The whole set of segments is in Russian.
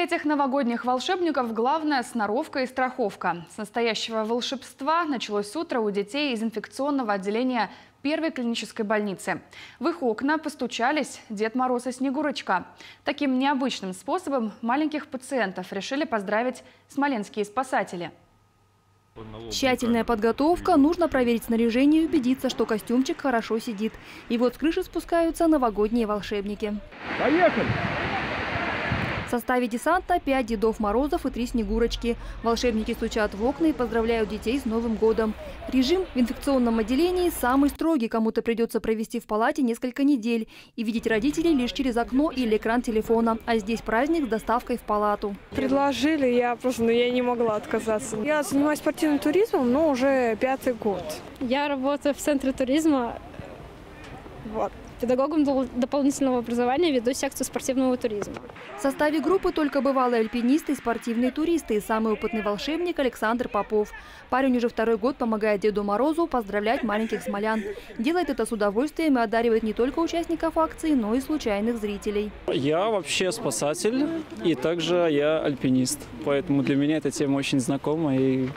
Для этих новогодних волшебников главное – сноровка и страховка. С настоящего волшебства началось утро у детей из инфекционного отделения первой клинической больницы. В их окна постучались Дед Мороз и Снегурочка. Таким необычным способом маленьких пациентов решили поздравить смоленские спасатели. Тщательная подготовка, нужно проверить снаряжение и убедиться, что костюмчик хорошо сидит. И вот с крыши спускаются новогодние волшебники. Поехали! В составе десанта пять Дедов Морозов и три Снегурочки. Волшебники стучат в окна и поздравляют детей с Новым годом. Режим в инфекционном отделении самый строгий. Кому-то придется провести в палате несколько недель и видеть родителей лишь через окно или экран телефона. А здесь праздник с доставкой в палату. Предложили, я просто, ну, я не могла отказаться. Я занимаюсь спортивным туризмом, но уже пятый год. Я работаю в центре туризма. Вот. Педагогом дополнительного образования веду секцию спортивного туризма. В составе группы только бывалые альпинисты и спортивные туристы. И самый опытный волшебник Александр Попов. Парень уже второй год помогает Деду Морозу поздравлять маленьких смолян. Делает это с удовольствием и одаривает не только участников акции, но и случайных зрителей. Я вообще спасатель и также я альпинист. Поэтому для меня эта тема очень знакома и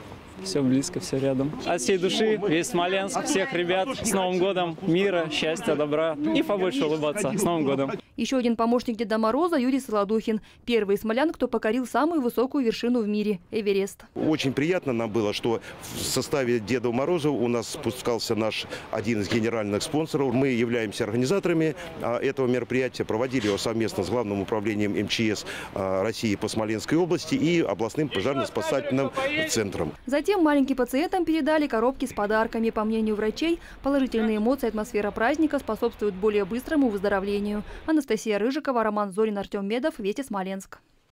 все близко, все рядом. От всей души, весь Смоленск, всех ребят с Новым годом, мира, счастья, добра и побольше улыбаться. С Новым годом! Еще один помощник Деда Мороза Юрий Солодухин. Первый смолян, кто покорил самую высокую вершину в мире – Эверест. Очень приятно нам было, что в составе Деда Мороза у нас спускался наш один из генеральных спонсоров. Мы являемся организаторами а, этого мероприятия, проводили его совместно с Главным управлением МЧС а, России по Смоленской области и областным пожарно-спасательным центром. Затем маленьким пациентам передали коробки с подарками. По мнению врачей, положительные эмоции атмосфера праздника способствуют более быстрому выздоровлению. Анастасия Рыжикова, Роман Зорин, Артем Медов, Вести Смоленск.